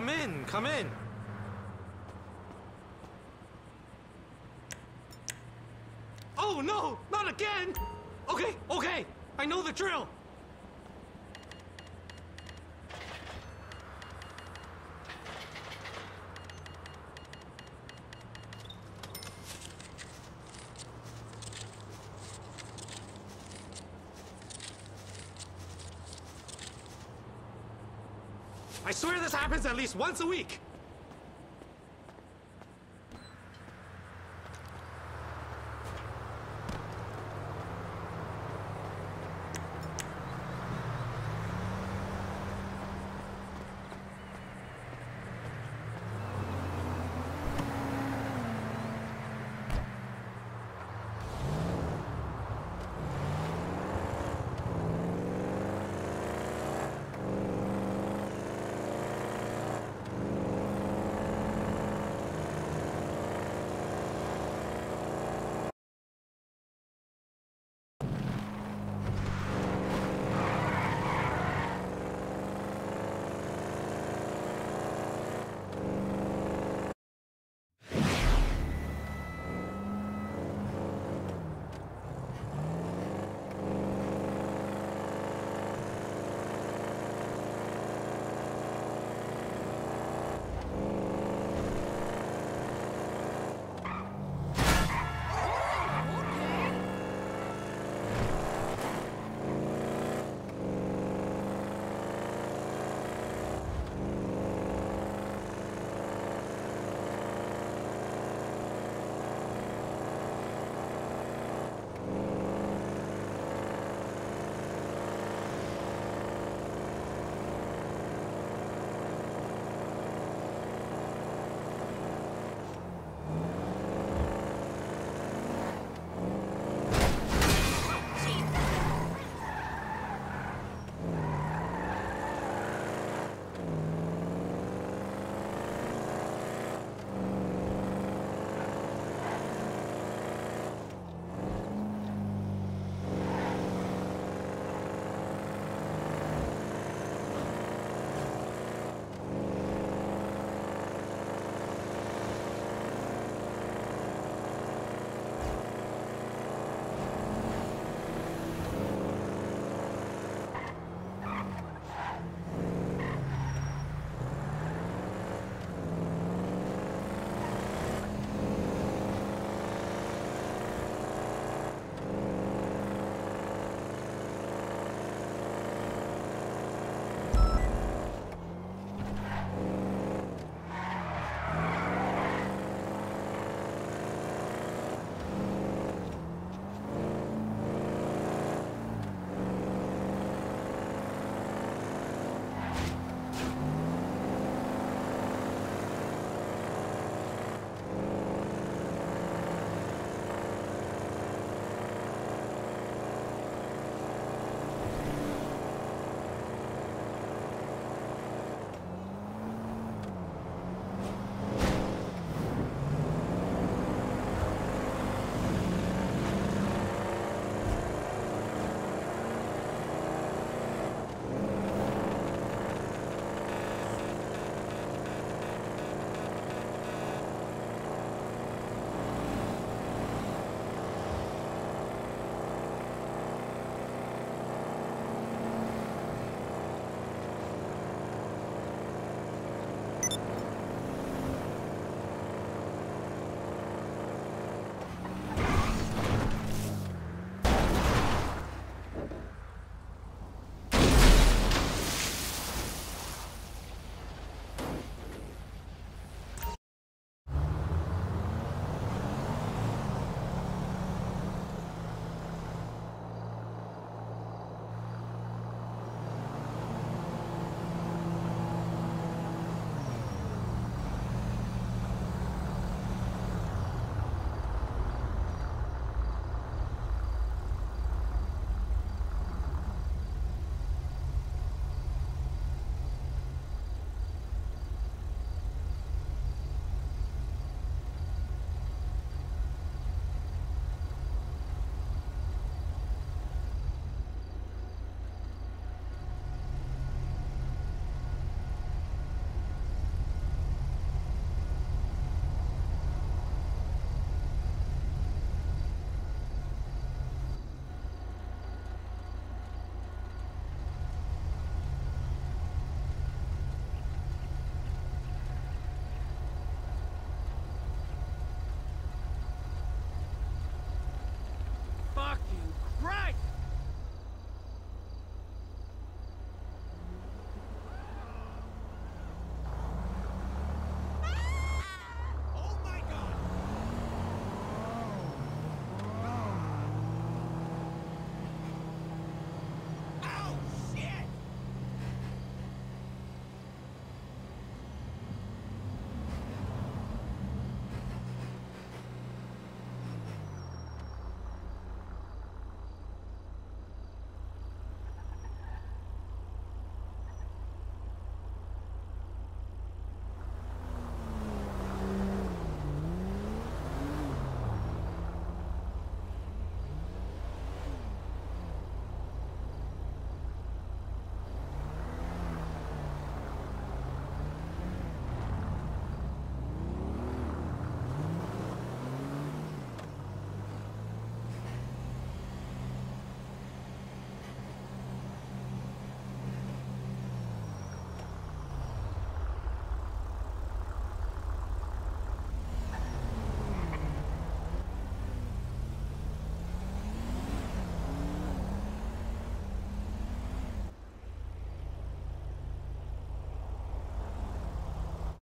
Come in, come in. Oh no, not again! Okay, okay, I know the drill. I swear this happens at least once a week.